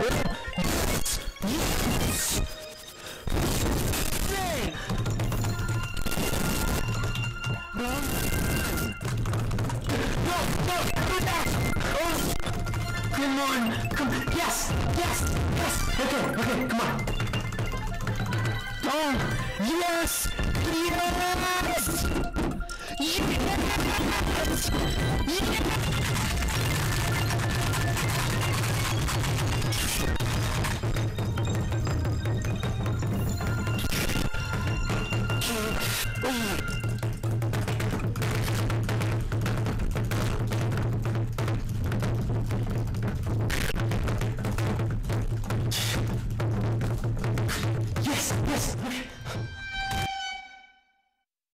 Come on! Come Yes! Yes! Yes! Okay, okay, come on! Oh! Yes! Yes! Yes! Yes! Ugh.